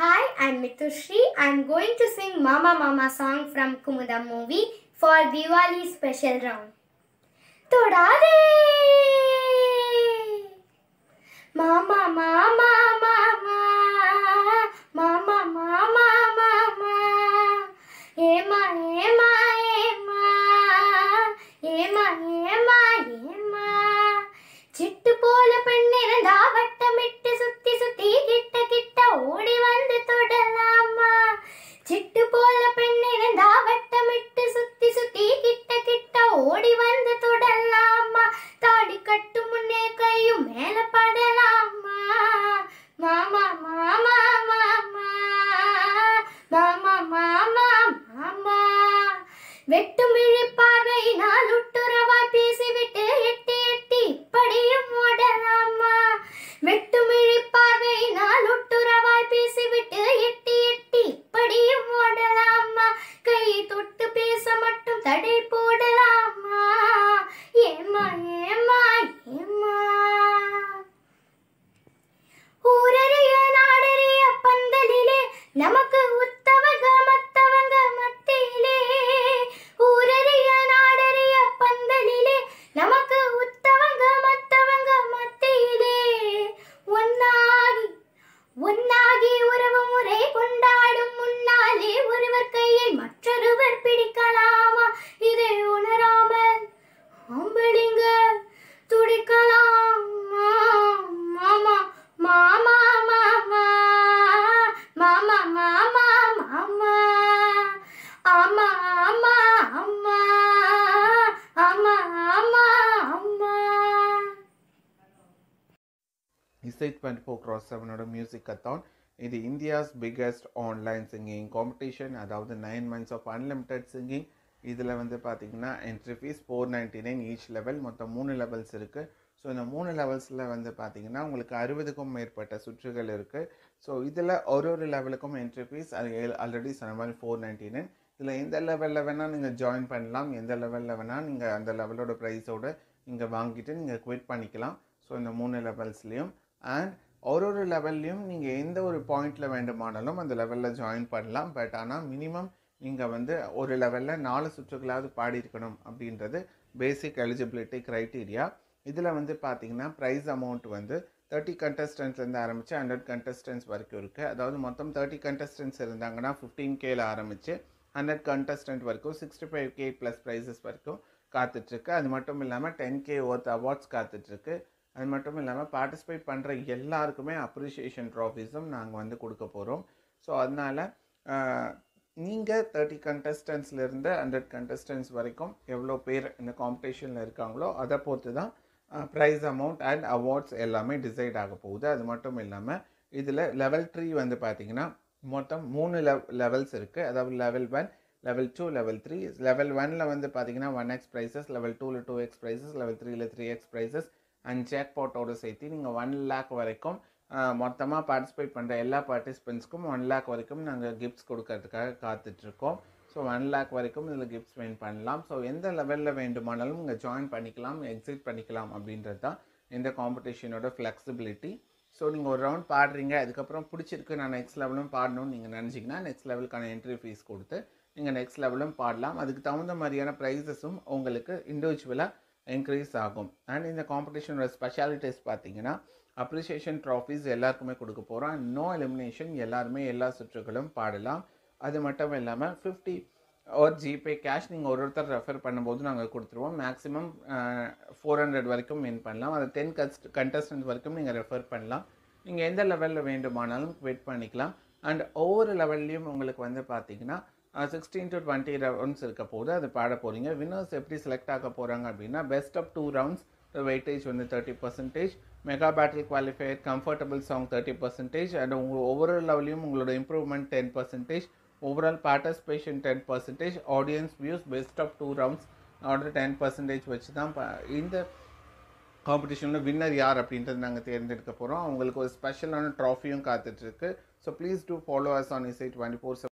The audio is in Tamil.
Hi, I'm Mitushri. I'm going to sing Mama Mama song from Kumudam movie for Diwali special round. தொடாதே இசை டுவெண்ட்டி ஃபோர் க்ராஸ் செவனோட மியூசிக் கத்தான் இது India's biggest online singing competition அதாவது nine months of unlimited singing இதில் வந்து பார்த்தீங்கன்னா entry fees four ninety nine each level மொத்தம் மூணு லெவல்ஸ் இருக்குது ஸோ இந்த மூணு லெவல்ஸில் வந்து பார்த்தீங்கன்னா உங்களுக்கு அறுபதுக்கும் மேற்பட்ட சுற்றுகள் இருக்குது ஸோ இதில் ஒரு ஒரு லெவலுக்கும் என்ட்ரி ஃபீஸ் அது ஆல்ரெடி சொன்ன மாதிரி ஃபோர் நைன்ட்டி நைன் இதில் எந்த லெவலில் வேணால் நீங்கள் ஜாயின் பண்ணலாம் எந்த லெவலில் வேணால் நீங்கள் அந்த லெவலோட ப்ரைஸோடு நீங்கள் வாங்கிட்டு நீங்கள் குவிட் பண்ணிக்கலாம். ஸோ இந்த மூணு லெவல்ஸ்லேயும் அண்ட் ஒரு ஒரு லெவல்லையும் நீங்கள் எந்த ஒரு பாயிண்டில் வேண்டுமானாலும் அந்த லெவலில் ஜாயின் பண்ணலாம். பட் ஆனால் மினிமம் நீங்கள் வந்து ஒரு லெவலில் நாலு சுற்றுகளாவது பாடியிருக்கணும் அப்படின்றது பேசிக் எலிஜிபிலிட்டி க்ரைட்டீரியா இதில் வந்து பார்த்தீங்கன்னா ப்ரைஸ் அமௌண்ட் வந்து தேர்ட்டி கண்டஸ்டன்ஸ்லேருந்து ஆரம்பித்து ஹண்ட்ரட் கண்டஸ்டன்ஸ் வரைக்கும் இருக்குது அதாவது மொத்தம் தேர்ட்டி கண்டஸ்டன்ஸ் இருந்தாங்கன்னா ஃபிஃப்டீன் கேல ஆரம்பித்து ஹண்ட்ரட் கண்டஸ்டன்ட் வரைக்கும் sixty five K plus prizes வரைக்கும் காத்துட்ருக்கு அது மட்டும் இல்லாமல் டென் கே ஒர்த் அவார்ட்ஸ் காத்துட்ருக்கு அது மட்டும் இல்லாமல் பார்ட்டிசிபேட் பண்ணுற எல்லாருக்குமே அப்ரிஷியேஷன் ட்ராஃபிஸும் நாங்கள் வந்து கொடுக்க போகிறோம் ஸோ அதனால் நீங்கள் தேர்ட்டி கண்டஸ்டன்ஸ்லேருந்து ஹண்ட்ரட் கண்டஸ்டன்ஸ் வரைக்கும் எவ்வளோ பேர் இந்த காம்படிஷனில் இருக்காங்களோ அதை பொறுத்து தான் ப்ரைஸ் அமௌண்ட் அண்ட் அவார்ட்ஸ் எல்லாமே டிசைட் ஆக போகுது. அது மட்டும் இல்லாமல் இதில் லெவல் த்ரீ வந்து பார்த்திங்கன்னா மொத்தம் மூணு லெவ் லெவல்ஸ் இருக்குது அதாவது level one level two level three level ஒனில் வந்து பார்த்தீங்கன்னா ஒன் எக்ஸ் ப்ரைஸஸ் லெவல் டூவில் டூ எக்ஸ் ப்ரைஸஸ் லெவல் த்ரீயில் த்ரீ எக்ஸ் ப்ரைஸஸ் அண்ட் ஜாக்பாட்டோடு சேர்த்து நீங்கள் ஒன் லேக் வரைக்கும் மொத்தமாக பார்ட்டிசிபேட் பண்ணுற எல்லா பார்ட்டிசிபெண்ட்ஸ்க்கும் ஒன் லேக் வரைக்கும் நாங்கள் கிஃப்ட்ஸ் கொடுக்கறதுக்காக காத்துட்ருக்கோம். ஸோ ஒன் லேக் வரைக்கும் இதில் கிஃப்ட்ஸ் வின் பண்ணலாம். ஸோ எந்த லெவலில் வேண்டுமானாலும் இங்கே ஜாயின் பண்ணிக்கலாம் எக்ஸிட் பண்ணிக்கலாம் அப்படின்றது தான் இந்த காம்படிஷனோட ஃப்ளெக்சிபிலிட்டி ஸோ நீங்கள் ஒரு ரவுண்ட் பாடுறீங்க அதுக்கப்புறம் பிடிச்சிருக்கு நான் நெக்ஸ்ட் லெவலும் பாடணும்னு நீங்கள் நினச்சிங்கன்னா நெக்ஸ்ட் லெவலுக்கான என்ட்ரி ஃபீஸ் கொடுத்து நீங்கள் நெக்ஸ்ட் லெவலும் பாடலாம். அதுக்கு தகுந்த மாதிரியான ப்ரைஸஸும் உங்களுக்கு இண்டிவிஜுவலாக இன்க்ரீஸ் ஆகும். அண்ட் இந்த காம்படிஷனோட ஸ்பெஷாலிட்டிஸ் பார்த்தீங்கன்னா அப்ரிசியேஷன் ட்ராஃபீஸ் எல்லாருக்குமே கொடுக்க போகிறோம் அண்ட் நோ எலிமினேஷன் எல்லாருமே எல்லா சுற்றுகளும் பாடலாம். அது மட்டும் இல்லாமல் ஃபிஃப்டி ஒரு ஜிபே கேஷ் நீங்கள் ஒரு ஒருத்தர் ரெஃபர் பண்ணும்போது நாங்கள் கொடுத்துருவோம். மேக்ஸிமம் ஃபோர் ஹண்ட்ரட் வரைக்கும் வின் பண்ணலாம். அது டென் கஸ்ட் கண்டஸ்டன்ட் வரைக்கும் நீங்கள் ரெஃபர் பண்ணலாம். நீங்கள் எந்த லெவலில் வேண்டுமானாலும் வெயிட் பண்ணிக்கலாம். அண்ட் ஒவ்வொரு லெவல்லையும் உங்களுக்கு வந்து பார்த்தீங்கன்னா சிக்ஸ்டீன் டு டுவெண்ட்டி ரவுண்ட்ஸ் இருக்க போது அது பாட போகிறீங்க வின்னர்ஸ் எப்படி செலக்ட் ஆக போகிறாங்க அப்படின்னா best of two rounds weightage வந்து thirty percentage mega battle qualifier comfortable song thirty percentage and உங்கள் ஒவ்வொரு லெவலையும் உங்களோட improvement ten percentage overall participation ten percentage audience views best of two rounds order ten percentage வச்சு தான் இந்த காம்படிஷனில் வின்னர் யார் அப்படின்றது நாங்கள் தேர்ந்தெடுக்க போகிறோம் அவங்களுக்கு ஒரு ஸ்பெஷலான ட்ராஃபியும் காத்துட்ருக்கு so please do follow us on Isai twenty four